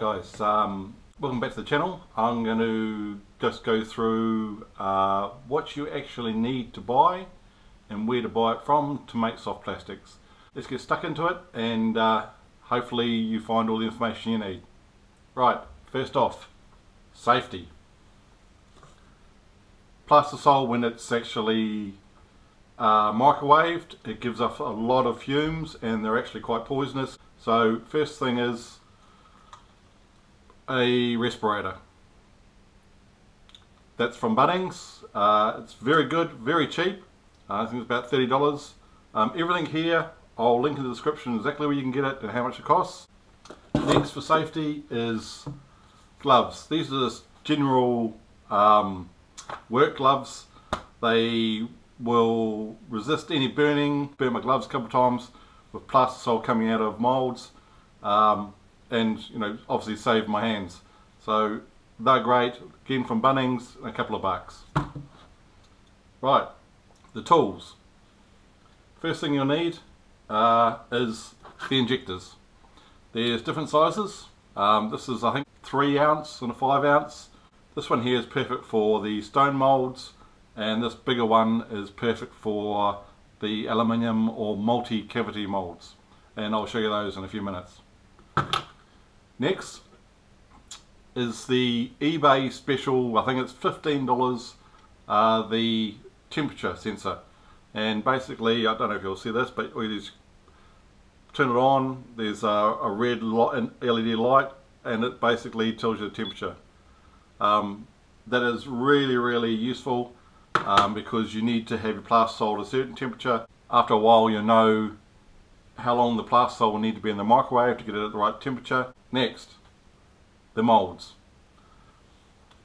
Guys, um, welcome back to the channel. I'm going to just go through uh, what you actually need to buy and where to buy it from to make soft plastics. Let's get stuck into it and uh, hopefully you find all the information you need. Right, first off, safety. Plastisol when it's actually uh, microwaved, it gives off a lot of fumes and they're actually quite poisonous. So first thing is a respirator. That's from Bunnings. Uh, it's very good, very cheap. Uh, I think it's about $30. Um, everything here, I'll link in the description exactly where you can get it and how much it costs. Next for safety is gloves. These are just general um, work gloves. They will resist any burning. Burn my gloves a couple of times with plastisol coming out of molds. Um, and you know obviously save my hands. So they're great. Again from Bunnings a couple of bucks. Right the tools. First thing you'll need uh, is the injectors. There's different sizes. Um, this is I think 3 ounce and a 5 ounce. This one here is perfect for the stone molds and this bigger one is perfect for the aluminium or multi-cavity molds. And I'll show you those in a few minutes Next is the eBay special, I think it's $15, uh, the temperature sensor. And basically, I don't know if you'll see this, but we just turn it on, there's a, a red LED light, and it basically tells you the temperature. Um, that is really, really useful um, because you need to have your plastisol at a certain temperature. After a while, you know how long the plastisol will need to be in the microwave to get it at the right temperature. Next, the molds.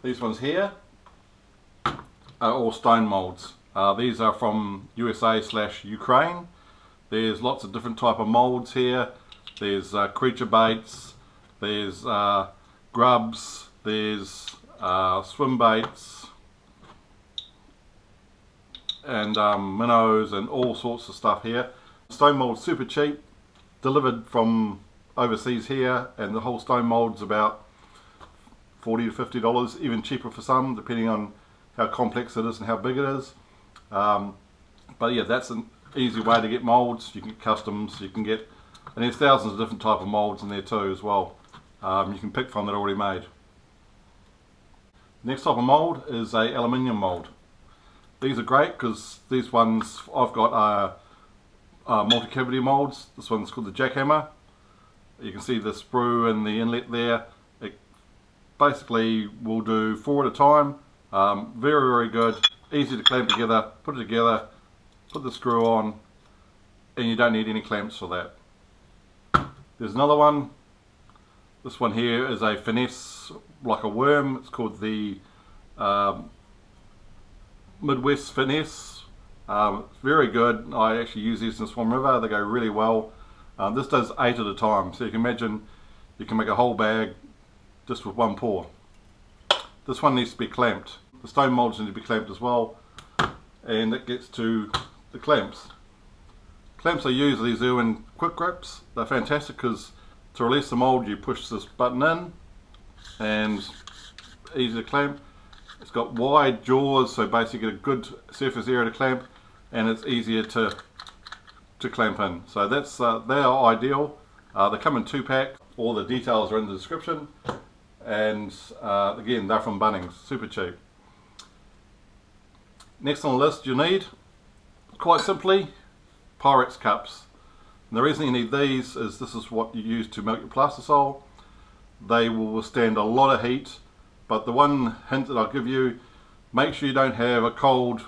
These ones here are all stone molds. Uh, these are from USA slash Ukraine. There's lots of different type of molds here. There's uh, creature baits, there's uh, grubs, there's uh, swim baits, and um, minnows and all sorts of stuff here. Stone mold super cheap, delivered from overseas here, and the whole stone mold's about 40 to 50 dollars, even cheaper for some, depending on how complex it is and how big it is. Um, but yeah, that's an easy way to get molds. You can get customs, you can get, and there's thousands of different type of molds in there too as well. Um, you can pick from that already made. Next type of mold is a aluminium mold. These are great because these ones I've got are uh, multi-cavity molds. This one's called the jackhammer. You can see the sprue and the inlet there. It basically will do four at a time. Um, very, very good. Easy to clamp together. Put it together, put the screw on, and you don't need any clamps for that. There's another one. This one here is a finesse, like a worm. It's called the um, Midwest Finesse um, very good. I actually use these in Swan River. They go really well. Um, this does eight at a time. So you can imagine you can make a whole bag just with one pour. This one needs to be clamped. The stone molds need to be clamped as well. And it gets to the clamps. Clamps I use are these Irwin quick grips. They're fantastic because to release the mold you push this button in and easy to clamp. It's got wide jaws so basically get a good surface area to clamp and it's easier to to clamp in. So that's uh, they are ideal. Uh, they come in two pack. All the details are in the description. And uh, again, they're from Bunnings, super cheap. Next on the list you need, quite simply, Pyrex cups. And the reason you need these is this is what you use to melt your plastisol. They will withstand a lot of heat, but the one hint that I'll give you, make sure you don't have a cold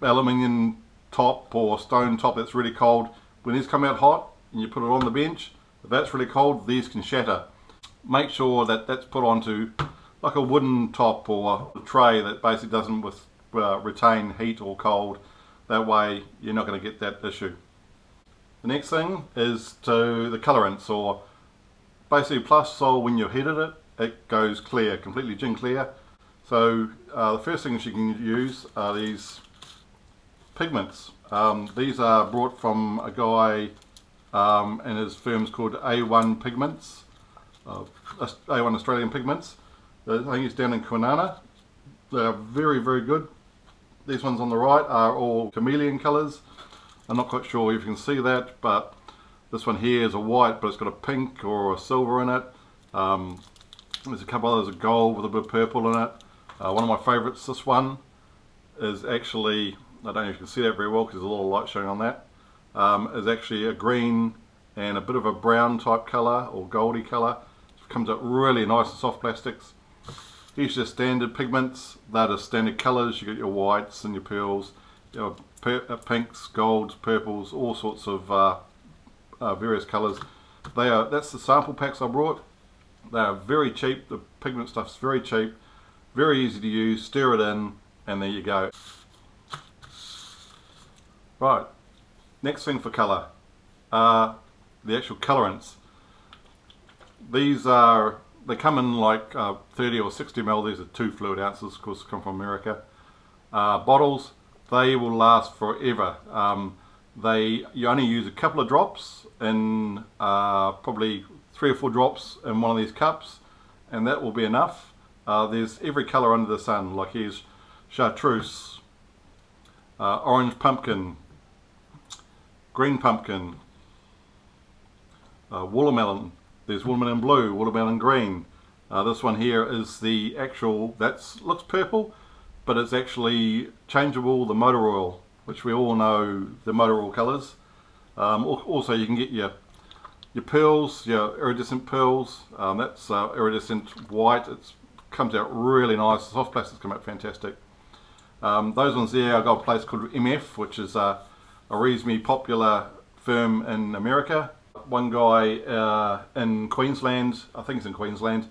aluminium top or stone top that's really cold, when these come out hot and you put it on the bench, if that's really cold, these can shatter. Make sure that that's put onto like a wooden top or a tray that basically doesn't with, uh, retain heat or cold. That way you're not going to get that issue. The next thing is to the colorants or basically plastisol when you've heated it, it goes clear, completely gin clear. So uh, the first things you can use are these pigments. Um, these are brought from a guy um, and his firm's called A1 Pigments. uh, A1 Australian pigments. I think it's down in Kwinana. They are very, very good. These ones on the right are all chameleon colours. I'm not quite sure if you can see that, but this one here is a white, but it's got a pink or a silver in it. Um, there's a couple others of gold with a bit of purple in it. Uh, one of my favourites, this one, is actually, I don't know if you can see that very well because there's a lot of light showing on that, um, is actually a green and a bit of a brown type colour or goldy colour. It comes out really nice and soft plastics. These are standard pigments. That is standard colours. You get your whites and your pearls, your uh, pinks, golds, purples, all sorts of uh, uh, various colours. They are. That's the sample packs I brought. They are very cheap. The pigment stuff's very cheap, very easy to use. Stir it in, and there you go. Right. Next thing for colour, uh, the actual colorants. These are they come in like uh, 30 or 60 ml. These are two fluid ounces, of course, come from America. Uh, bottles, they will last forever. Um, they you only use a couple of drops in uh, probably three or four drops in one of these cups, and that will be enough. Uh, there's every color under the sun. Like here's chartreuse, uh, orange pumpkin, green pumpkin, uh, watermelon, there's watermelon blue, watermelon green. Uh, this one here is the actual, that looks purple, but it's actually changeable, the motor oil, which we all know the motor oil colours. Um, also you can get your your pearls, your iridescent pearls, um, that's uh, iridescent white, it comes out really nice, soft plastics come out fantastic. Um, those ones there, I've got a place called MF, which is a, a reasonably popular firm in America one guy uh, in Queensland, I think it's in Queensland,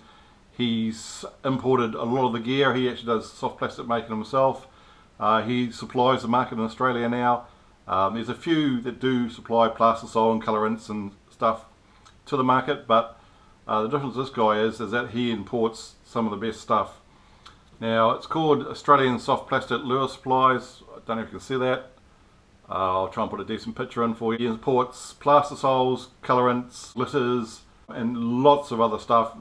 he's imported a lot of the gear. He actually does soft plastic making himself. Uh, he supplies the market in Australia now. Um, there's a few that do supply plastisol and colorants and stuff to the market, but uh, the difference this guy is, is that he imports some of the best stuff. Now, it's called Australian Soft Plastic Lure Supplies. I don't know if you can see that. I'll try and put a decent picture in for you. Imports plastisols, colorants, glitters, and lots of other stuff.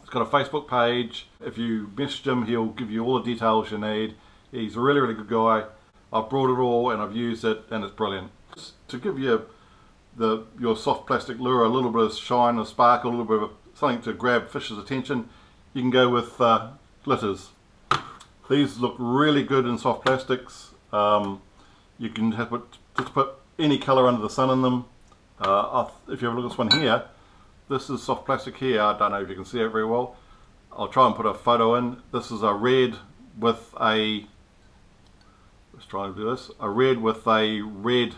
He's got a Facebook page. If you message him, he'll give you all the details you need. He's a really, really good guy. I've brought it all and I've used it and it's brilliant. To give you the your soft plastic lure a little bit of shine, a spark, a little bit of something to grab fish's attention, you can go with uh, glitters. These look really good in soft plastics. Um, you can have put, just put any colour under the sun in them. Uh, if you have a look at this one here, this is soft plastic here. I don't know if you can see it very well. I'll try and put a photo in. This is a red with a, let's try and do this, a red with a red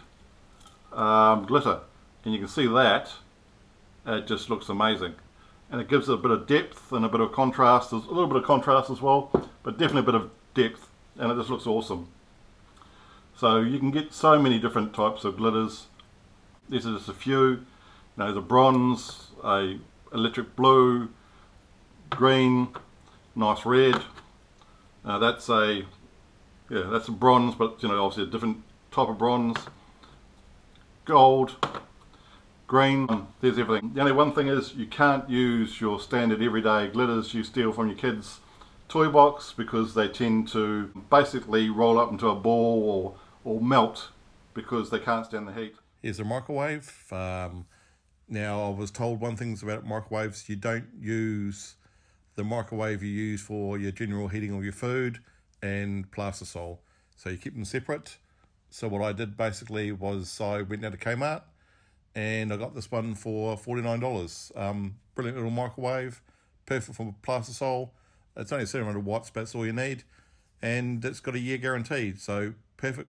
um, glitter. And you can see that, it just looks amazing. And it gives it a bit of depth and a bit of contrast, There's a little bit of contrast as well, but definitely a bit of depth. And it just looks awesome. So you can get so many different types of glitters. These are just a few. You know, the bronze, a electric blue, green, nice red. Uh, that's a yeah, that's a bronze, but you know, obviously a different type of bronze. Gold, green, there's everything. The only one thing is you can't use your standard everyday glitters you steal from your kids' toy box because they tend to basically roll up into a ball or or melt because they can't stand the heat. Is a microwave. Um, now I was told one thing about microwaves, you don't use the microwave you use for your general heating of your food and plastisol. So you keep them separate. So what I did basically was I went down to Kmart and I got this one for $49. Um, brilliant little microwave, perfect for plastisol. It's only 700 watts, but that's all you need. And it's got a year guaranteed, so perfect.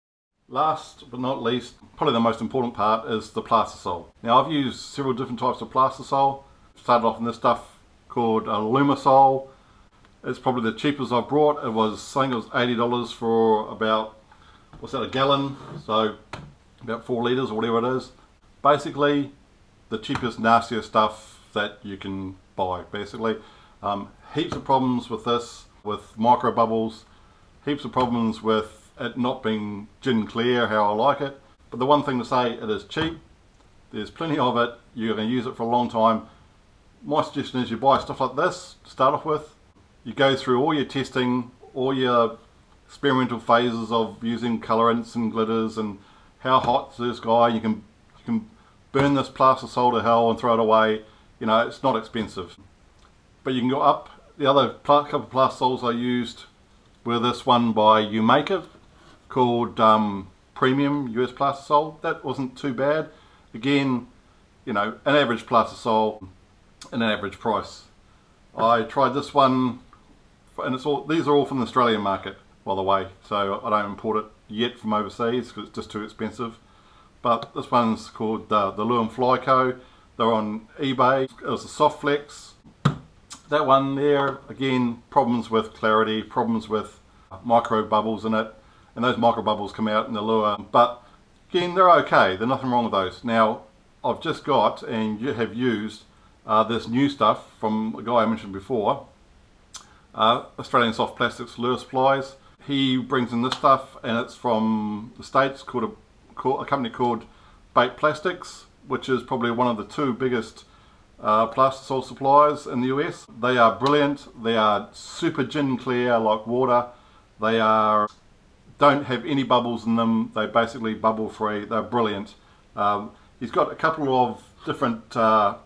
Last but not least, probably the most important part is the plastisol. Now I've used several different types of plastisol. Started off in this stuff called Lumisol. It's probably the cheapest I've brought. It was, I think it was $80 for about, what's that, a gallon? So about four litres or whatever it is. Basically, the cheapest, nastiest stuff that you can buy, basically. Um, heaps of problems with this, with micro bubbles, heaps of problems with it not being gin clear how I like it. But the one thing to say, it is cheap. There's plenty of it. You're going to use it for a long time. my suggestion is you buy stuff like this to start off with. You go through all your testing, all your experimental phases of using colorants and glitters and how hot is this guy. You can you can burn this plastisol to hell and throw it away. You know, it's not expensive. But you can go up. The other couple of plastisols I used were this one by Umaker called um, Premium US Plastisol. That wasn't too bad. Again, you know, an average plastisol and an average price. I tried this one, and it's all these are all from the Australian market, by the way. So I don't import it yet from overseas because it's just too expensive. But this one's called uh, the Luan Fly Co. They're on eBay. It was a soft flex. That one there, again, problems with clarity, problems with micro bubbles in it, and those micro bubbles come out in the lure. But again, they're okay. There's nothing wrong with those. Now, I've just got and you have used uh, this new stuff from a guy I mentioned before, uh, Australian Soft Plastics Lure Supplies. He brings in this stuff and it's from the States called a, a company called Bait Plastics, which is probably one of the two biggest uh, salt suppliers in the US. They are brilliant. They are super gin clear like water. They are don't have any bubbles in them. They're basically bubble free. They're brilliant. Um, he's got a couple of different uh,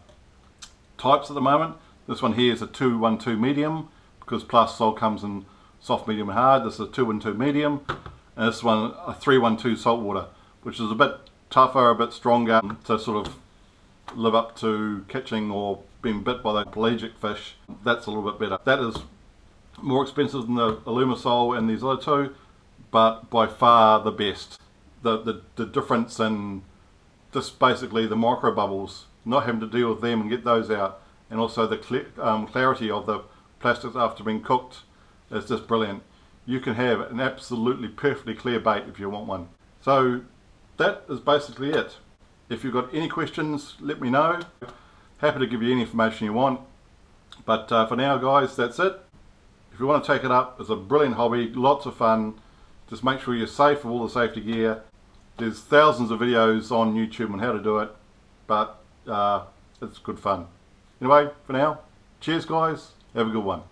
types at the moment. This one here is a 212 medium because plastisol comes in soft, medium and hard. This is a 212 medium. And this one a 312 salt water which is a bit tougher, a bit stronger to sort of live up to catching or being bit by the pelagic fish. That's a little bit better. That is more expensive than the Alumisol and these other two, but by far the best. The, the, the difference in just basically the micro bubbles, not having to deal with them and get those out, and also the cl um, clarity of the plastics after being cooked is just brilliant. You can have an absolutely perfectly clear bait if you want one. So that is basically it. If you've got any questions, let me know. Happy to give you any information you want. But uh, for now, guys, that's it. If you want to take it up, it's a brilliant hobby, lots of fun. Just make sure you're safe with all the safety gear. There's thousands of videos on YouTube on how to do it, but uh, it's good fun. Anyway, for now, cheers guys, have a good one.